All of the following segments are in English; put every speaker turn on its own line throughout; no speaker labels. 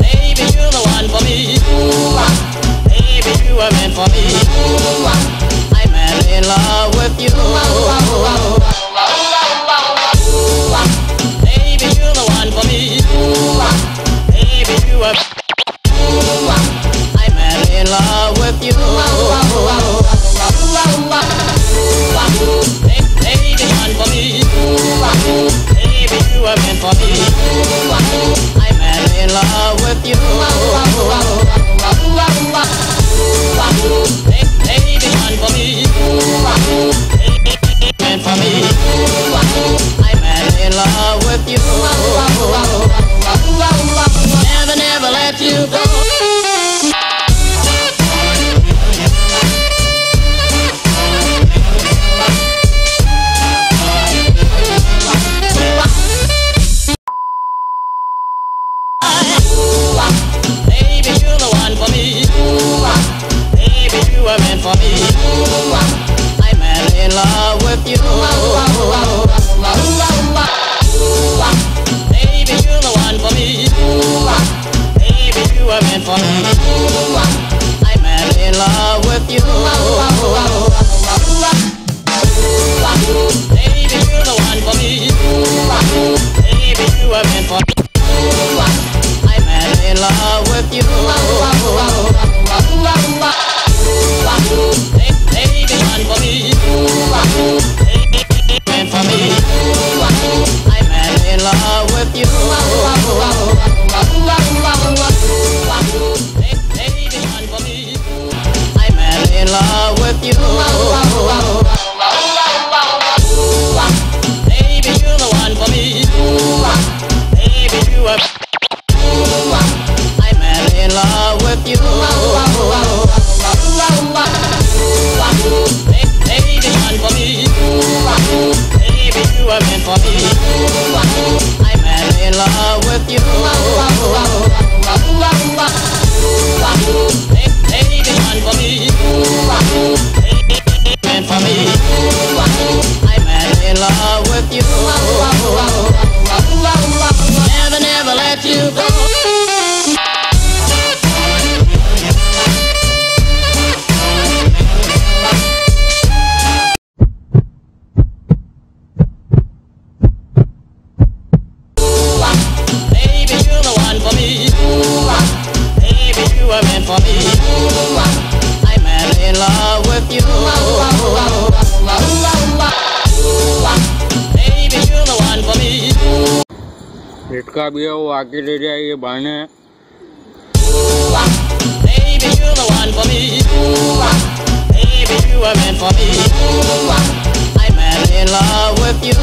Baby, you're the one for me. Baby, you were meant for me. I'm madly in love with you. Were meant for me. I'm madly in love with you. Baby, you're the one for me. Baby, you were meant for me. I'm madly in love with you. Baby, you're the one for me. Baby, you were meant for me. I'm in love with you. Baby, you're the one for me. I'm in love with you. were meant for me. I'm madly in love with you. Baby, you're the one for me.
इटका भी है वो आके ले जाइए बहने
Baby, you're the one for me. Baby, you were meant for me. I'm madly in love with you.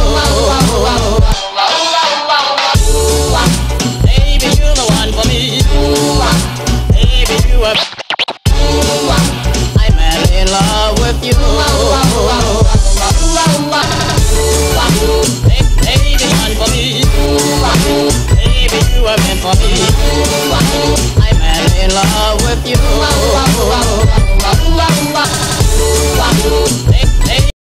I'm in love with you. Baby, for me. Baby, you for me. I'm in love with you.